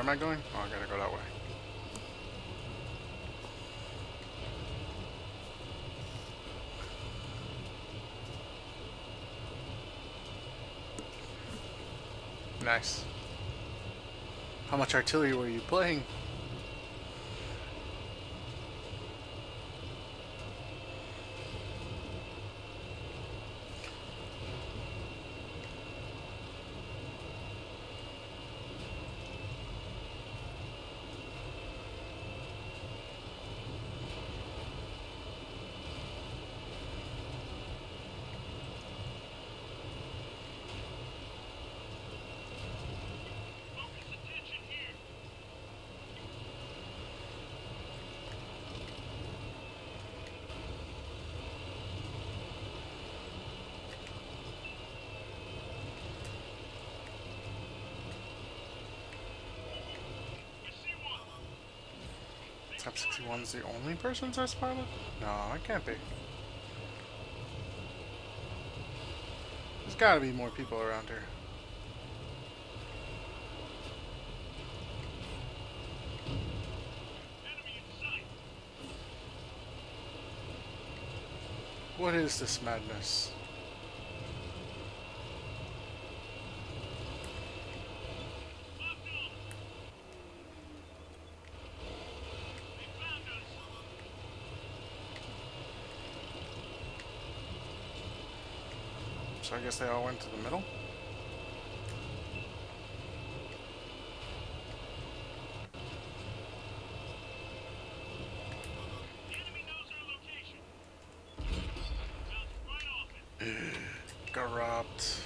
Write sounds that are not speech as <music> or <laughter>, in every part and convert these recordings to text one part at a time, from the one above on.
am I going? Oh, I gotta go that way. Nice. How much artillery were you playing? Type 61's the only person that's pilot? No, it can't be. There's gotta be more people around here. What is this madness? So I guess they all went to the middle? Corrupt.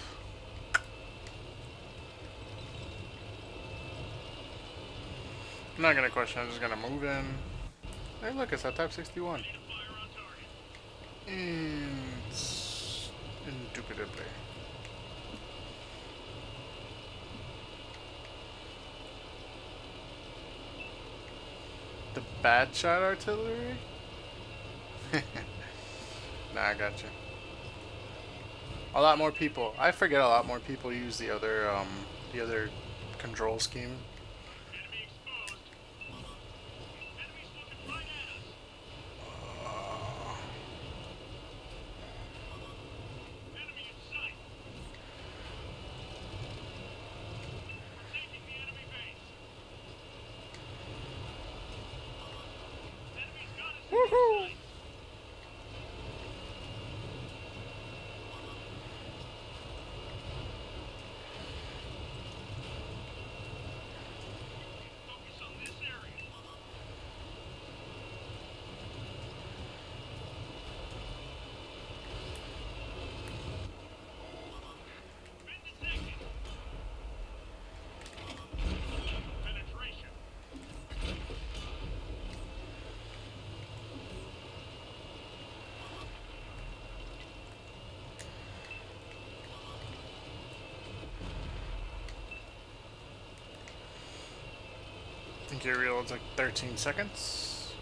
I'm not gonna question, I'm just gonna move in. Hey look, it's a Type 61. Indubitably. The bad shot artillery? <laughs> nah, I got you. A lot more people. I forget a lot more people use the other um the other control scheme. I <laughs> think it reloads like 13 seconds.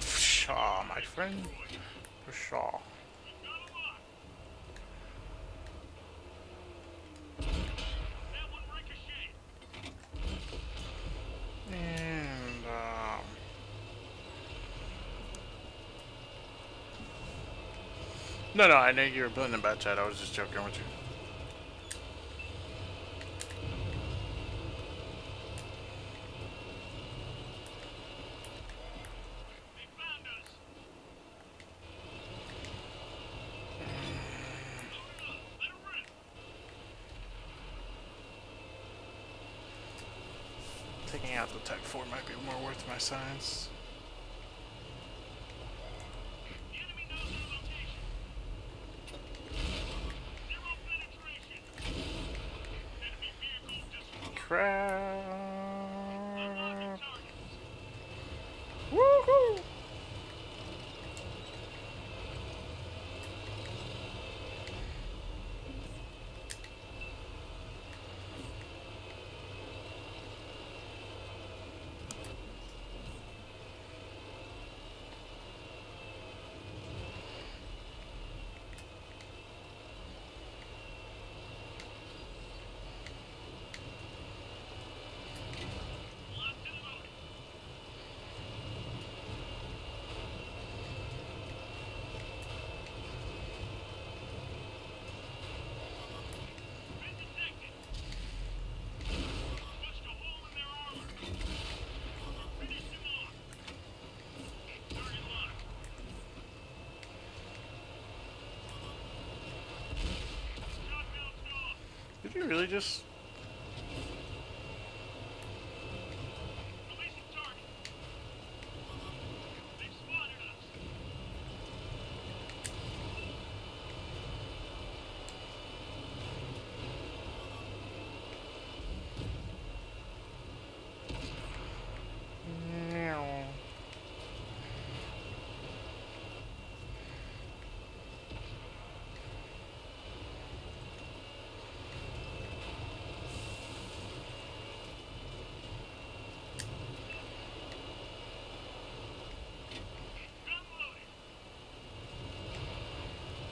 Pshaw, my friend. Pshaw. And, um... No, no, I know you were building a bad chat. I was just joking with you. Taking out the Tech 4 might be more worth my science. Crap. Woohoo! Did you really just...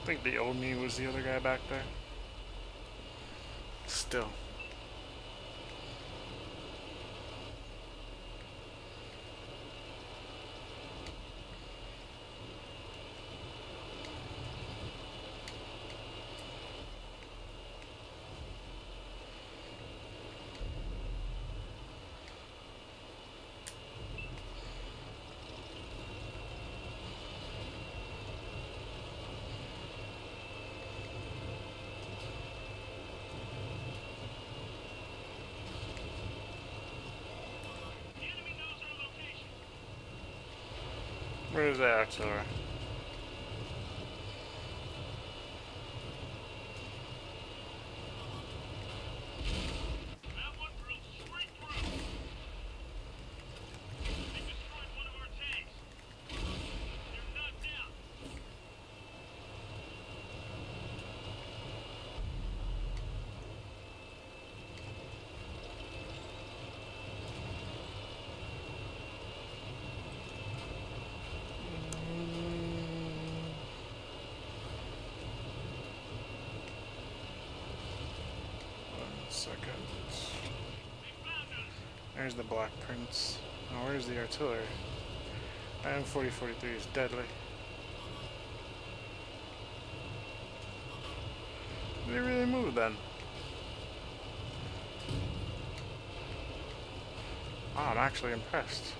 I think the old me was the other guy back there. Still. Where's that artillery? second. There's the Black Prince. Now where's the artillery? IM 4043 is deadly. Did he really move then? Oh, I'm actually impressed.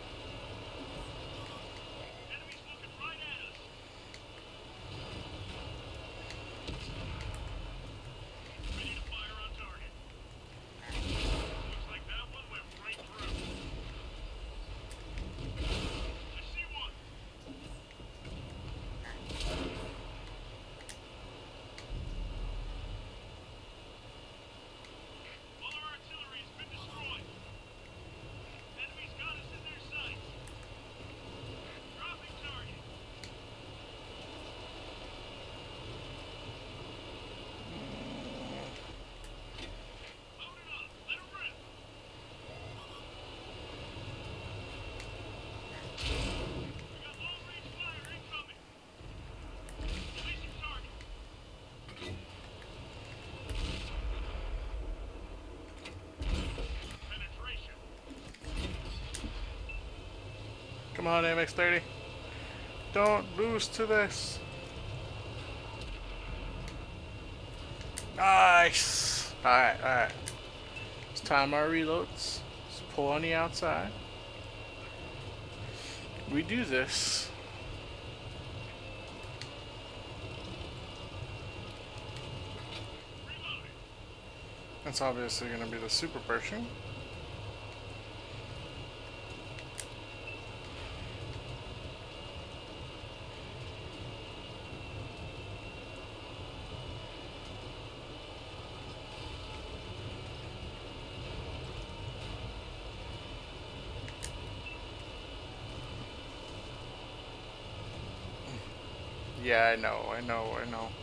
Come on, MX-30. Don't lose to this. Nice. Alright, alright. It's time our reloads. Let's pull on the outside. We do this. That's obviously going to be the super Pershing. Yeah, I know, I know, I know.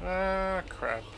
Ah, crap.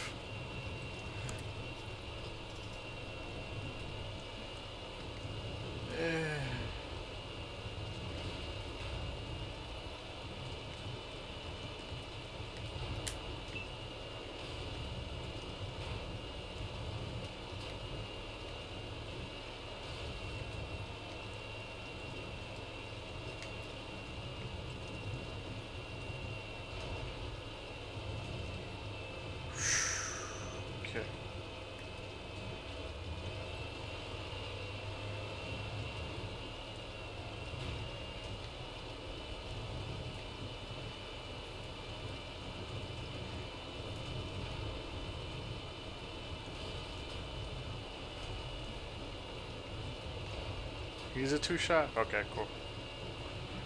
He's a two shot? Okay, cool.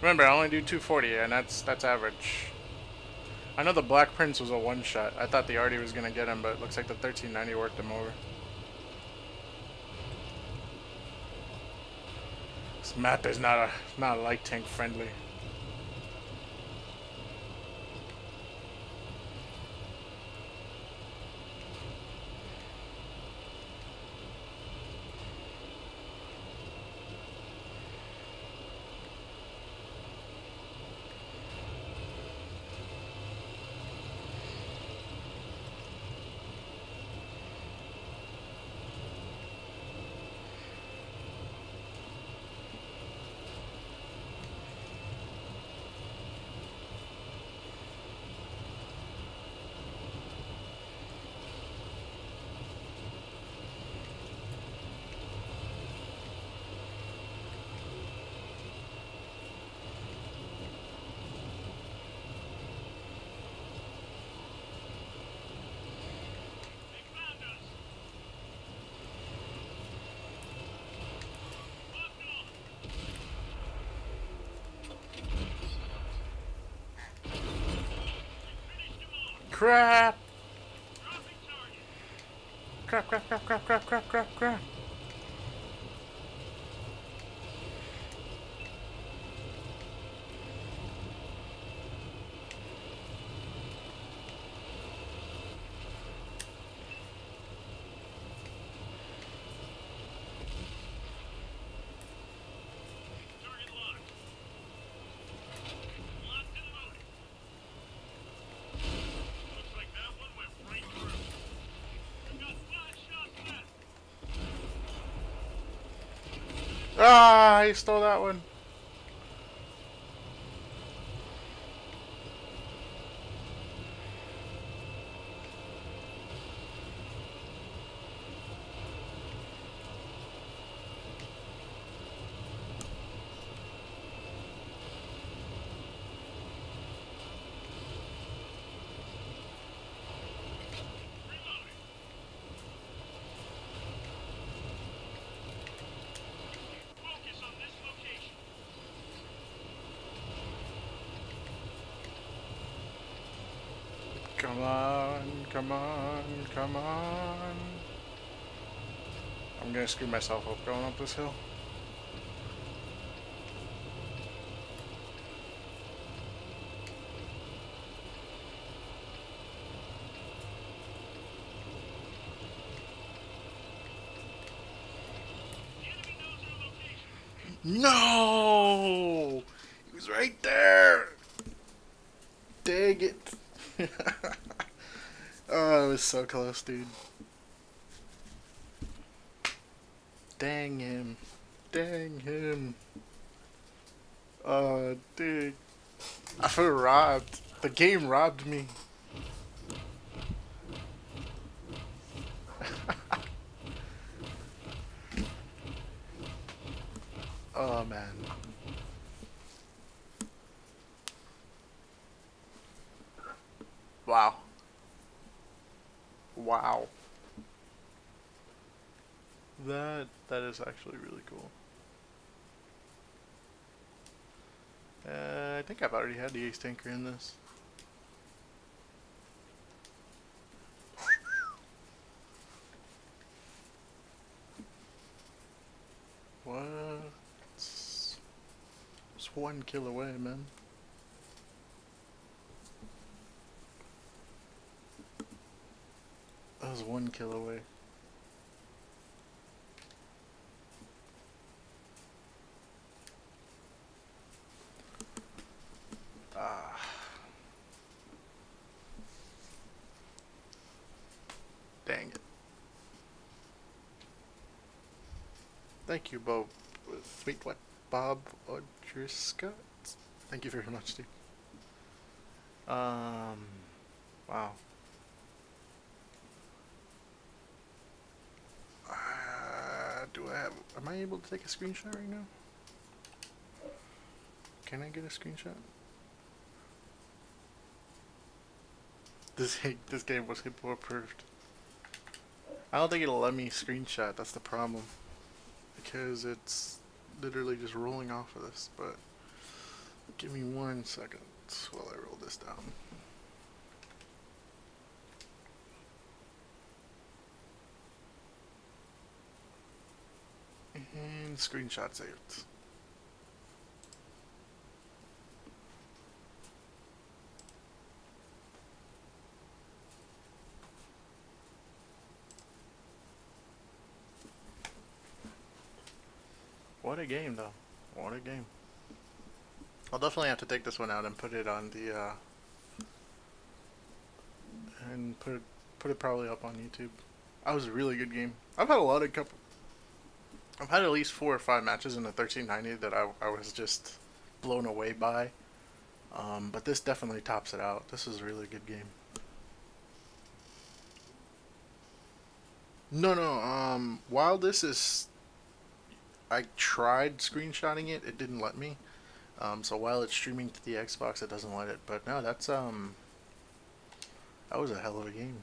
Remember, I only do 240, and that's that's average. I know the Black Prince was a one shot. I thought the Artie was gonna get him, but it looks like the 1390 worked him over. This map is not a not light tank friendly. Crap! Crap, crap, crap, crap, crap, crap, crap, crap locked. Locked and loaded. Looks like that one went right through. We've got five shots left. Ah, he stole that one. Come on, come on, come on. I'm gonna screw myself up going up this hill. No! He was right there! Dang it. <laughs> so close, dude. Dang him. Dang him. Oh, dude. I feel robbed. The game robbed me. <laughs> oh, man. Wow. Wow. That that is actually really cool. Uh, I think I've already had the ace tanker in this. What? It's it's one kill away, man. One kill away. Ah. Dang it. Thank you, Bob. Wait, what? Bob Odriska? Thank you very much, dude. Um, wow. Do I have? Am I able to take a screenshot right now? Can I get a screenshot? This <laughs> this game was hippo approved. I don't think it'll let me screenshot. That's the problem, because it's literally just rolling off of this. But give me one second while I roll this down. And screenshots saved. What a game, though. What a game. I'll definitely have to take this one out and put it on the, uh, and put it, put it probably up on YouTube. That was a really good game. I've had a lot of couple, I've had at least four or five matches in the 1390 that I, I was just blown away by. Um, but this definitely tops it out. This is a really good game. No, no, um, while this is, I tried screenshotting it, it didn't let me. Um, so while it's streaming to the Xbox, it doesn't let it. But no, that's, um, that was a hell of a game.